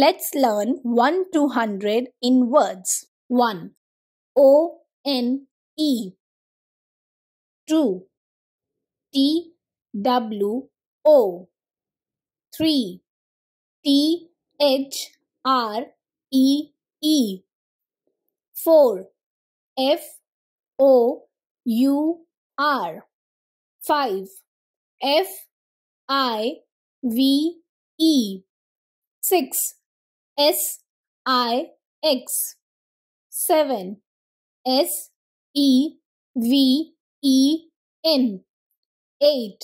Let's learn 1 to 100 in words. 1. O N E 2. T W O 3. T H R E E 4. F O U R 5. F I V E 6. S I X. 7 S E V E N. 8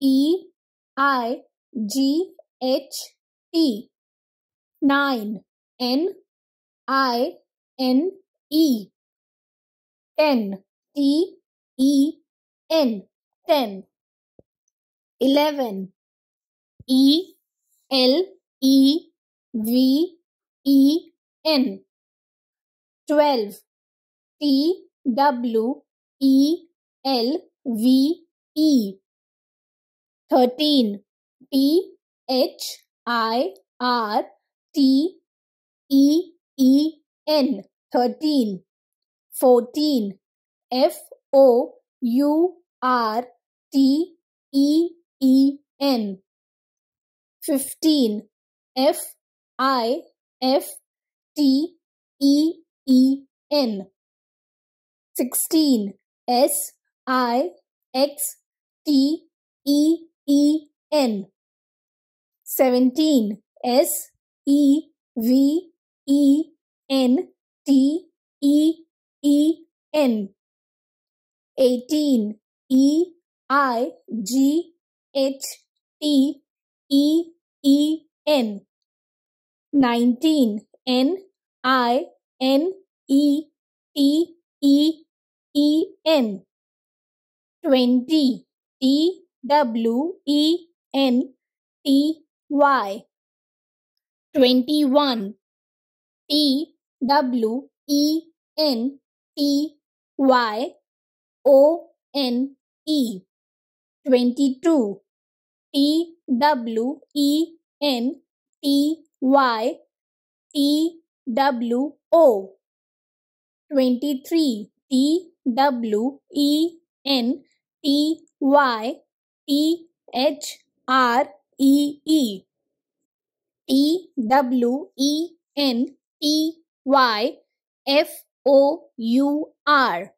E I G H T. 9 N I N E. 10 T E N. 10 11 E L E V E N. 12 T W E L V E. 13 T H I R T E E N. 13 14 F O U R T E E N. 15 F I F T E E N. 16 S I X T E E N. 17 S E V E N T E E N. 18 E I G H T E E N 19 N I N E T E E N. 20 T W E N T Y. 21 T W E N T Y O N E. 22 T W E N T Y T W O. 23 T W E N T Y T H R E E. T W E N T Y F O U R.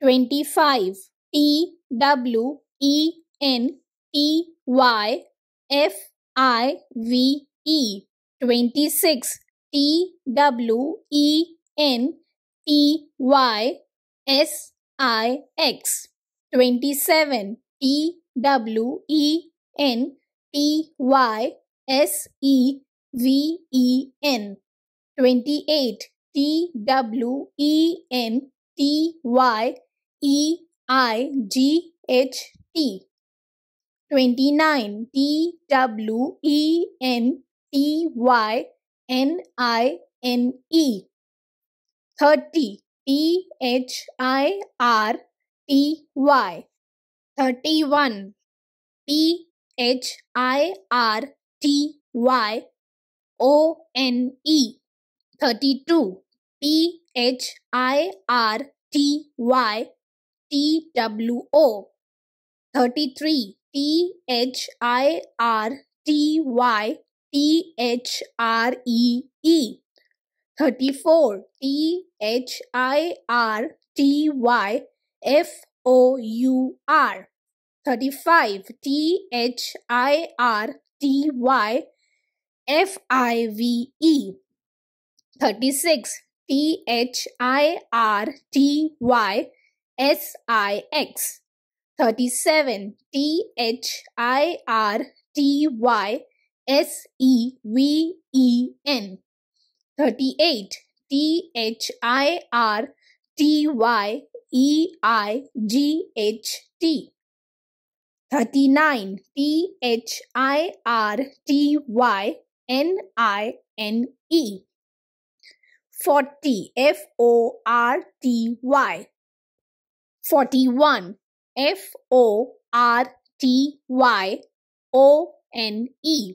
25 T W E N T Y F I V E 26 T W E N T Y S I X. 27 T W E N T Y S E V E N. 28 T W E N T Y E I G H T. 29 T W E N T Y N I N E. 30 T H I R T Y. 31 T H I R T Y. O N E. 32 T H I R T Y. T W O. 33 T H I R T Y T H R E E. 34 T H I R T Y F O U R. 35 T H I R T Y F I V E. 36 T H I R T Y S I X. 37 T H I R T Y S E V E N. 38 T H I R T Y E I G H T. 39 T H I R T Y N I N E. 40 F O R T Y. 41 F O R T Y O N E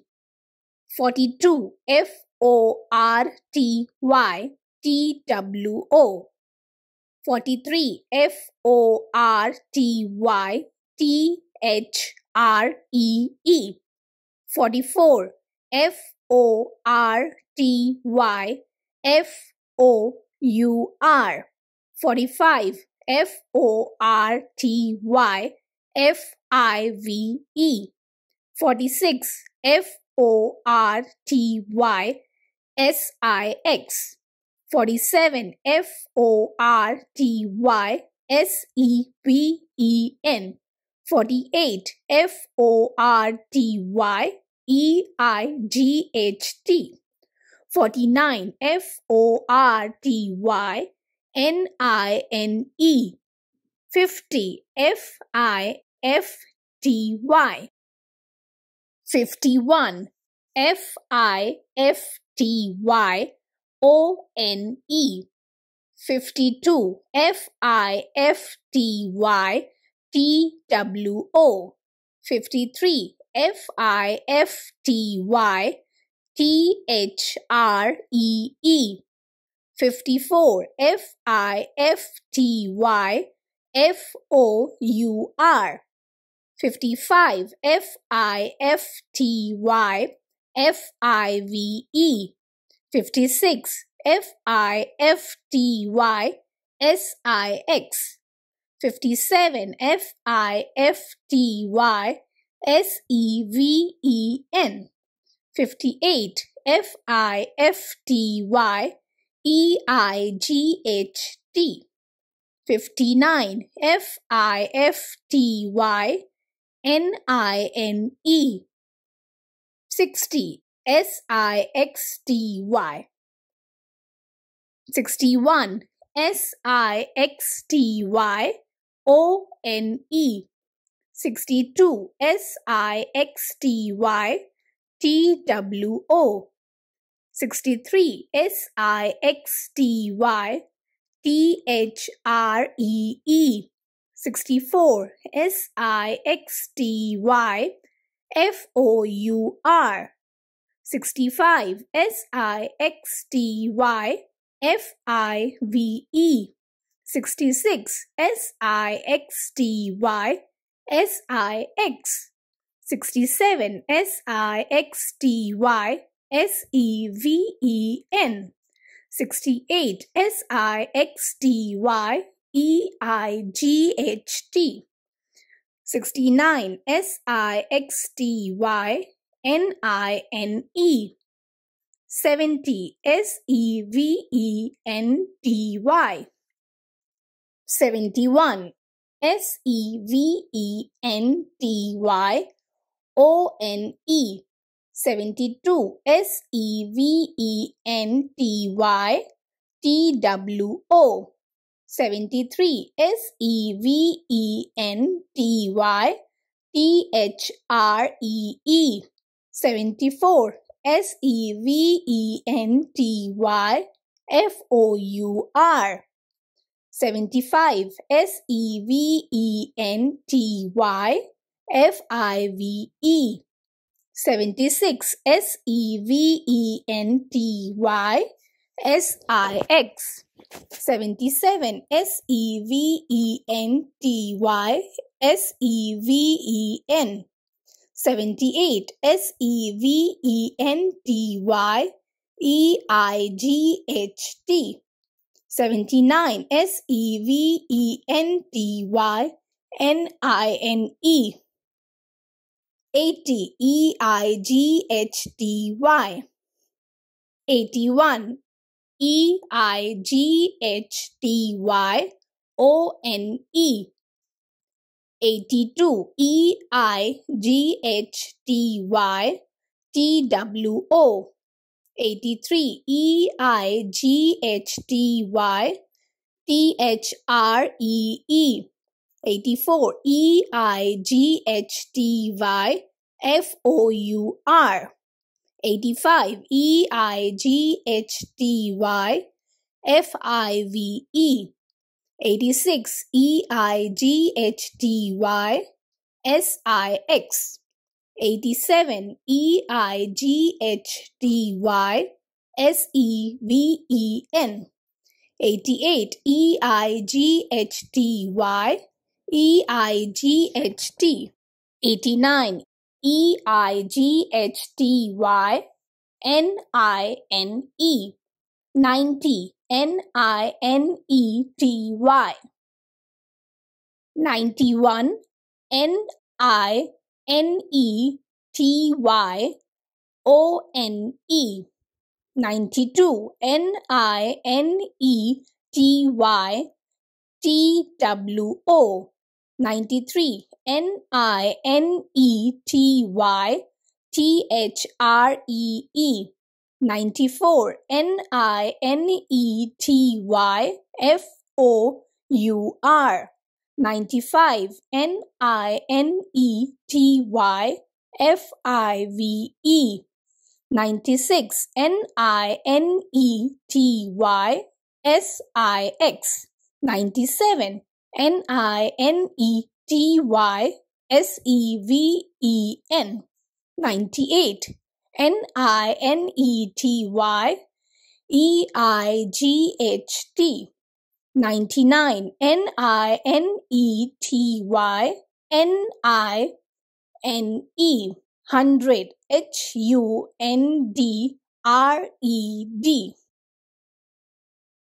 42 F O R T Y T W O. 43 F O R T Y T H R E E. 44 F O R T Y F O U R. 45 F O R T Y F I V E. 46 F O R T Y S I X. 47 F O R T Y S E V E N. 48 F O R T Y E I G H T. 49 F O R T Y N I N E. 50 F I F T Y 51 F I F T Y O N E. 52 F I F T Y T W O. 53 F I F T Y T H R E E. 54 F I F T Y F O U R 55 F I F T Y F I V E. 56 F I F T Y S I X. 57 F I F T Y S E V E N. 58 F I F T Y E I G H T. 59 F I F T Y N I N E. 60 S I X T Y. 61 S I X T Y. O N E. 62 S I X T Y. T W O. 63 S I X T Y. T H R E E 64 S I X T Y F O U R. 65 S I X T Y F I V E. 66 S I X T Y S I X. 67 S I X T Y S E V E N. 68 S I X T Y E I G H T. 69 S I X T Y N I N E. 70 S E V E N T Y. 71 S E V E N T Y O N E. 72 S E V E N T Y T W O 73 S E V E N T Y T H R E E 74 S E V E N T Y F O U R 75 S E V E N T Y F I V E 76 S E V E N T Y S I X 77 S E V E N T Y S E V E N. 78 S E V E N T Y E I G H T. 79 S E V E N T Y N I N E. 80 E I G H T Y. 81 E I G H T Y O N E. 82 E I G H T Y T W O. 83 E I G H T Y T H R E E. 84 E I G H T Y F O U R 85 E I G H T Y F I V E. 86 E I G H T Y S I X. 87 E I G H T Y S E V E N. 88 E I G H T Y E I G H T. 89 E I G H T Y N I N E. 90 N I N E T Y. 91 N I N E T Y O N E. 92 N I N E T Y T W O. 93 N I N E T Y T H R E E. 94 N I N E T Y F O U R. 95 N I N E T Y F I V E. 96 N I N E T Y S I X. 97 N I N E T Y S E V E N 98 N I N E T Y E I G H T 99 N I N E T Y N I N E 100 H U N D R E D